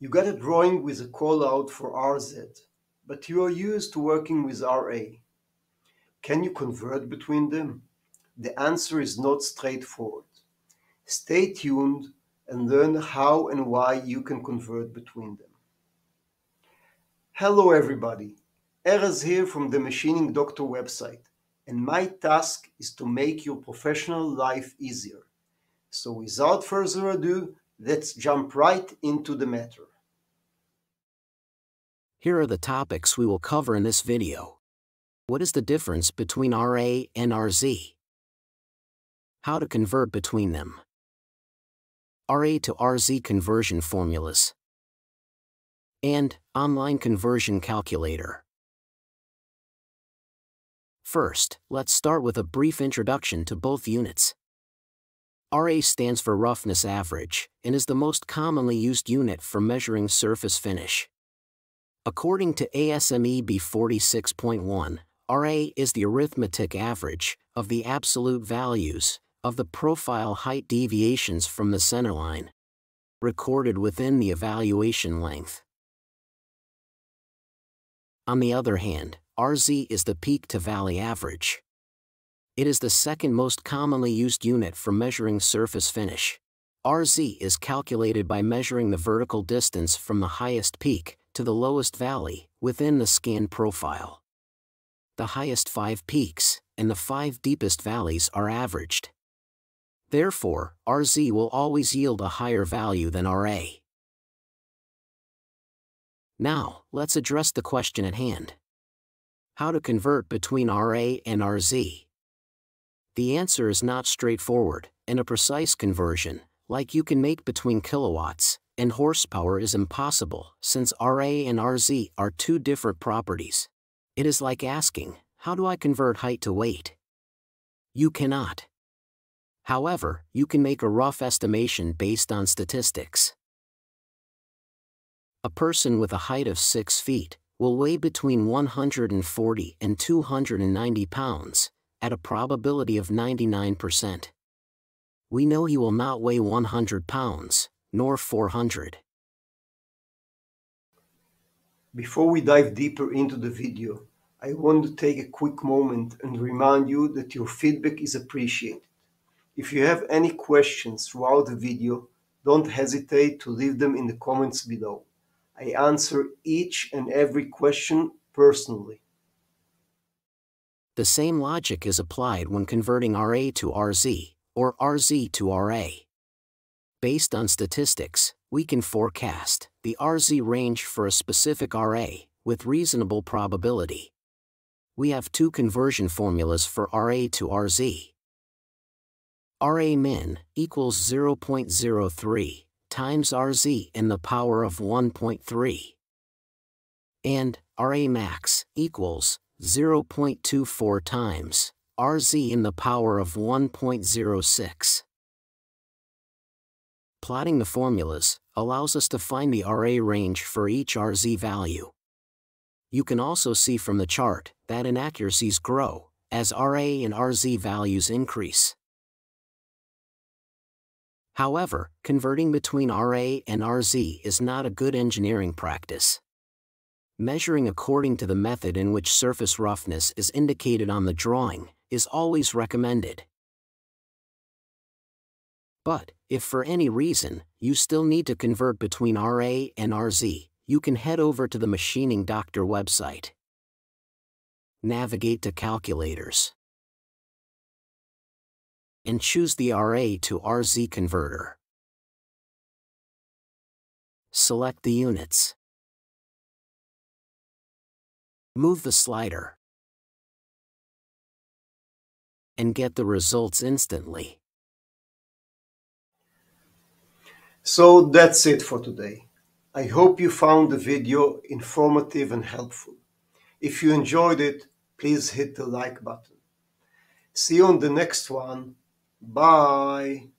You got a drawing with a callout for RZ, but you are used to working with RA. Can you convert between them? The answer is not straightforward. Stay tuned and learn how and why you can convert between them. Hello everybody, Erez here from the Machining Doctor website, and my task is to make your professional life easier. So without further ado, let's jump right into the matter. Here are the topics we will cover in this video. What is the difference between RA and RZ? How to convert between them. RA to RZ conversion formulas. And online conversion calculator. First, let's start with a brief introduction to both units. RA stands for roughness average and is the most commonly used unit for measuring surface finish. According to ASME B46.1, RA is the arithmetic average of the absolute values of the profile height deviations from the centerline, recorded within the evaluation length. On the other hand, RZ is the peak to valley average. It is the second most commonly used unit for measuring surface finish. RZ is calculated by measuring the vertical distance from the highest peak to the lowest valley within the scan profile. The highest five peaks and the five deepest valleys are averaged. Therefore, RZ will always yield a higher value than RA. Now, let's address the question at hand. How to convert between RA and RZ? The answer is not straightforward, and a precise conversion, like you can make between kilowatts and horsepower is impossible, since RA and RZ are two different properties. It is like asking, how do I convert height to weight? You cannot. However, you can make a rough estimation based on statistics. A person with a height of 6 feet will weigh between 140 and 290 pounds, at a probability of 99%. We know he will not weigh 100 pounds, nor 400. Before we dive deeper into the video, I want to take a quick moment and remind you that your feedback is appreciated. If you have any questions throughout the video, don't hesitate to leave them in the comments below. I answer each and every question personally. The same logic is applied when converting RA to RZ, or RZ to RA. Based on statistics, we can forecast the RZ range for a specific RA with reasonable probability. We have two conversion formulas for RA to RZ. RA min equals 0.03 times RZ in the power of 1.3. And RA max equals 0.24 times RZ in the power of 1.06. Plotting the formulas allows us to find the RA range for each RZ value. You can also see from the chart that inaccuracies grow as RA and RZ values increase. However, converting between RA and RZ is not a good engineering practice. Measuring according to the method in which surface roughness is indicated on the drawing is always recommended. But, if for any reason, you still need to convert between RA and RZ, you can head over to the Machining Doctor website. Navigate to Calculators. And choose the RA to RZ converter. Select the units. Move the slider. And get the results instantly. So that's it for today. I hope you found the video informative and helpful. If you enjoyed it, please hit the like button. See you on the next one. Bye.